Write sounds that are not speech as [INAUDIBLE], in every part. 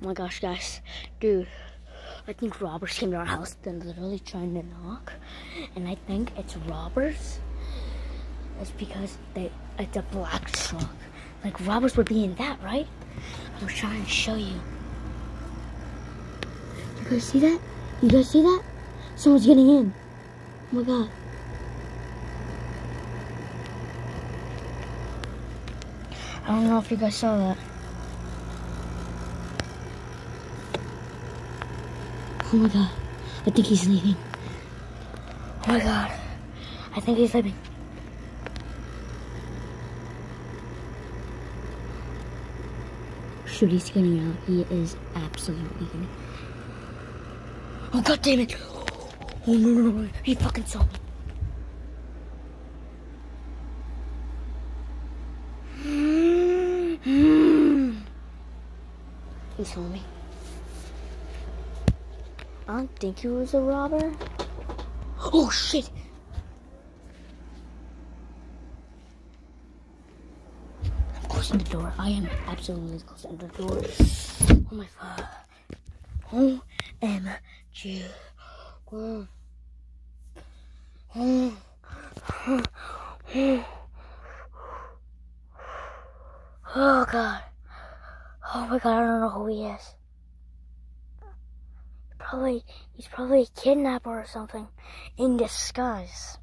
Oh my gosh, guys. Dude, I think robbers came to our house. They're literally trying to knock. And I think it's robbers. It's because they it's a black truck. Like robbers would be in that, right? I'm trying to show you. You guys see that? You guys see that? Someone's getting in. Oh my god. I don't know if you guys saw that. Oh my god. I think he's leaving. Oh my god. I think he's leaving. Shoot, he's getting out. He is absolutely getting Oh god damn it! Oh no no no! He fucking saw me. He saw me. I don't think he was a robber. Oh shit! I'm closing the door. I am absolutely closing the door. Oh my god. OMG. Oh. Oh. Oh god. Oh my god, I don't know who he is. Probably he's probably a kidnapper or something in disguise.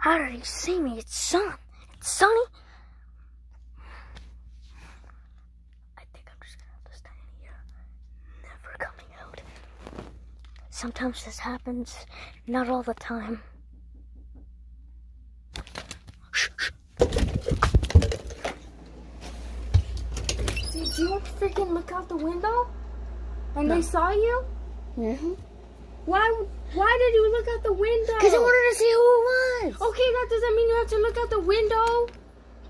How did he see me? It's sun. It's sunny. I think I'm just gonna have to stay in here. Never coming out. Sometimes this happens, not all the time. Did you freaking look out the window? And no. they saw you? Mm-hmm. Why why did you look out the window? Because I wanted to see who it was. Okay, that doesn't mean you have to look out the window.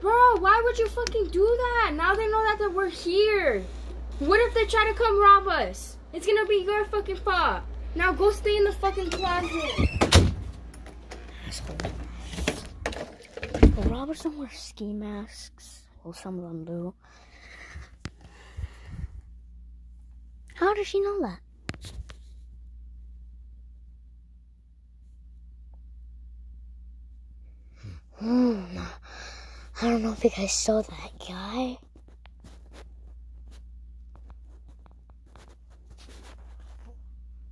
Bro, why would you fucking do that? Now they know that we're here. What if they try to come rob us? It's gonna be your fucking fault. Now go stay in the fucking closet. The robbers don't wear ski masks. Well, some of them do. How does she know that? Hmm. I don't know if you guys saw that guy.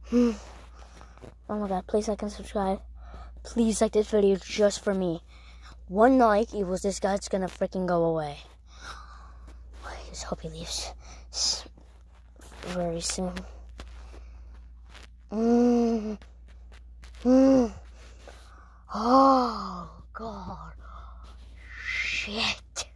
Hmm. Oh my god, please like and subscribe. Please like this video just for me. One like equals this guy's gonna freaking go away. I [SIGHS] just hope he leaves very soon. Mm. Mm. Oh, God. Shit.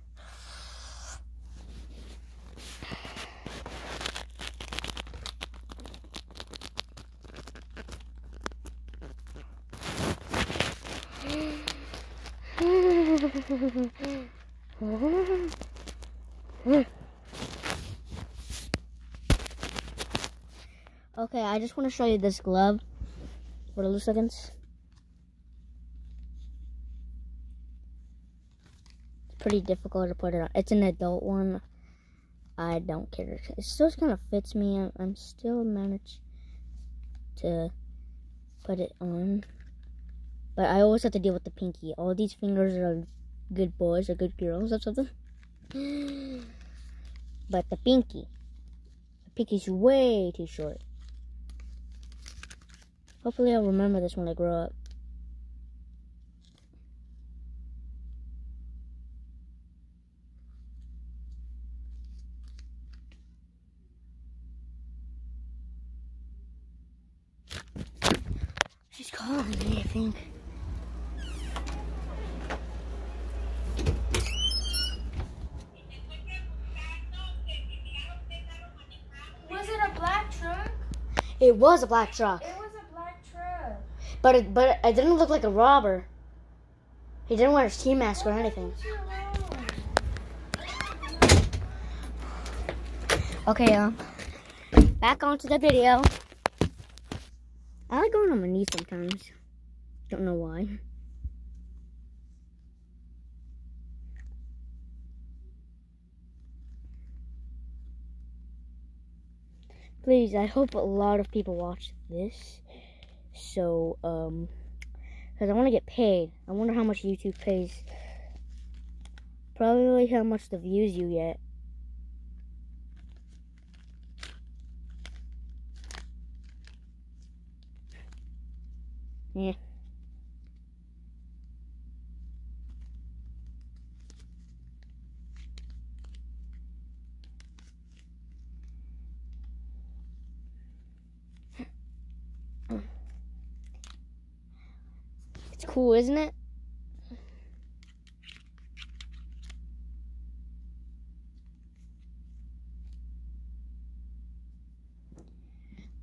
[LAUGHS] Okay, I just want to show you this glove for the seconds. It's pretty difficult to put it on. It's an adult one. I don't care. It still kind of fits me. I'm still managed to put it on. But I always have to deal with the pinky. All these fingers are good boys or good girls or something. [GASPS] But the pinky, the pinky's way too short. Hopefully I'll remember this when I grow up. She's calling me, I think. Was it a black truck? It was a black truck. But it, but it didn't look like a robber. He didn't wear his team mask or anything. Okay, um, back onto the video. I like going on my knees sometimes. Don't know why. Please, I hope a lot of people watch this. So, um, because I want to get paid. I wonder how much YouTube pays. Probably how much the views you get. Yeah. Cool, isn't it?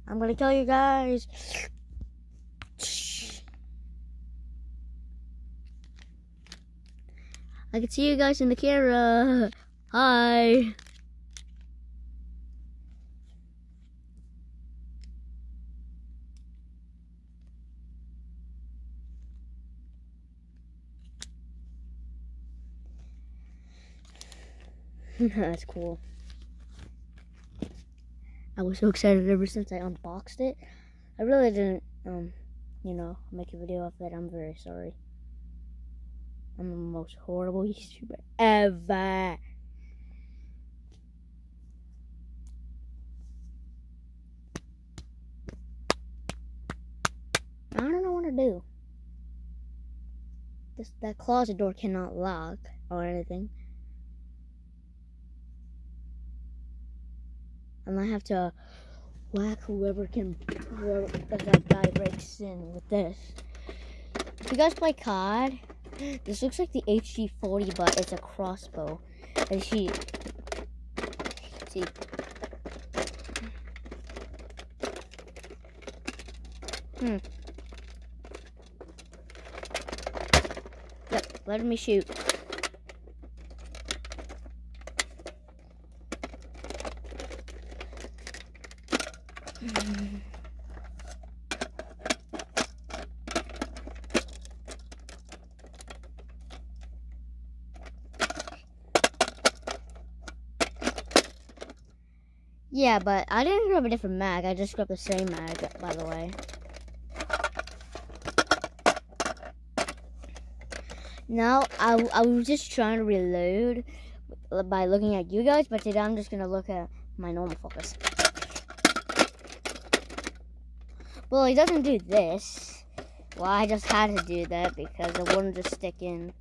I'm gonna kill you guys. I can see you guys in the camera. Hi. [LAUGHS] That's cool. I was so excited ever since I unboxed it. I really didn't, um, you know, make a video of it. I'm very sorry. I'm the most horrible [LAUGHS] YouTuber ever. I don't know what to do. This that closet door cannot lock or anything. And I have to whack whoever can whoever that guy breaks in with this. If you guys play COD, this looks like the HG40, but it's a crossbow. And she, see, hmm. Yep, let me shoot. Yeah, but I didn't grab a different mag. I just grabbed the same mag, by the way. Now, I, I was just trying to reload by looking at you guys, but today I'm just going to look at my normal focus. Well, he doesn't do this. Well, I just had to do that because it wouldn't just stick in.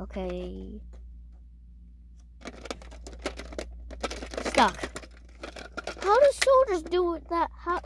Okay. Stuck. How do soldiers do that? How?